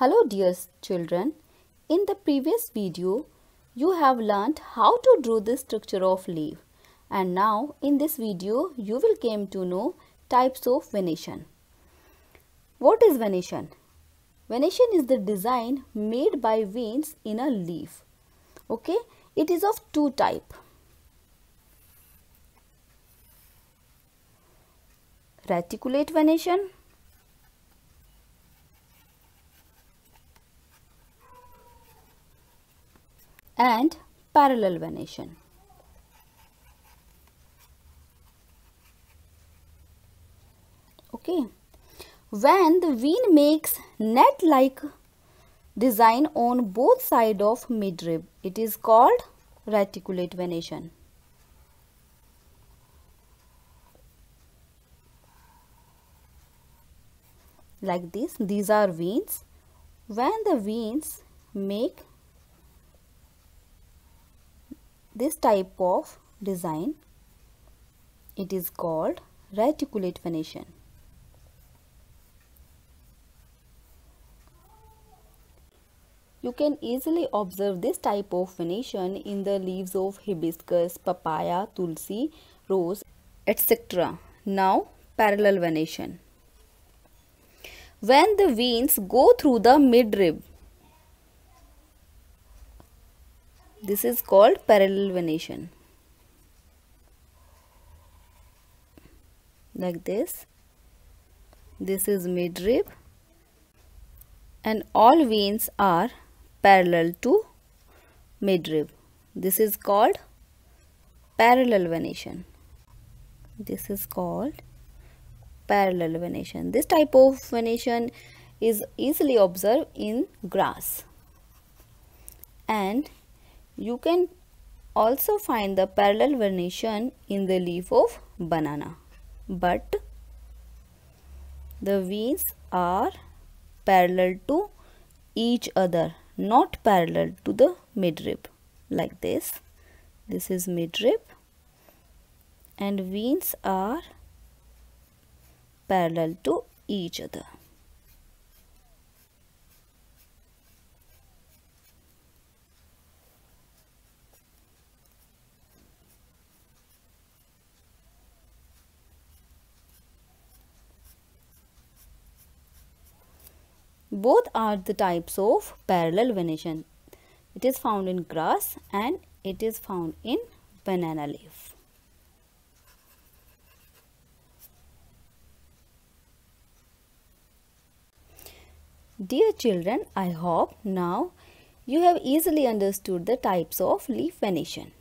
Hello dear children. In the previous video, you have learnt how to draw the structure of leaf. And now in this video, you will came to know types of venation. What is venation? Venation is the design made by veins in a leaf. Okay, it is of two type. Reticulate venation and parallel venation. Okay. When the vein makes net-like design on both side of midrib, it is called reticulate venation. Like this, these are veins. When the veins make this type of design it is called reticulate venation. You can easily observe this type of venation in the leaves of hibiscus, papaya, tulsi, rose, etc. Now parallel venation. When the veins go through the midrib This is called parallel venation. Like this. This is midrib and all veins are parallel to midrib. This is called parallel venation. This is called parallel venation. This type of venation is easily observed in grass and you can also find the parallel venation in the leaf of banana. But the veins are parallel to each other, not parallel to the midrib. Like this. This is midrib and veins are parallel to each other. Both are the types of parallel venation. It is found in grass and it is found in banana leaf. Dear children, I hope now you have easily understood the types of leaf venation.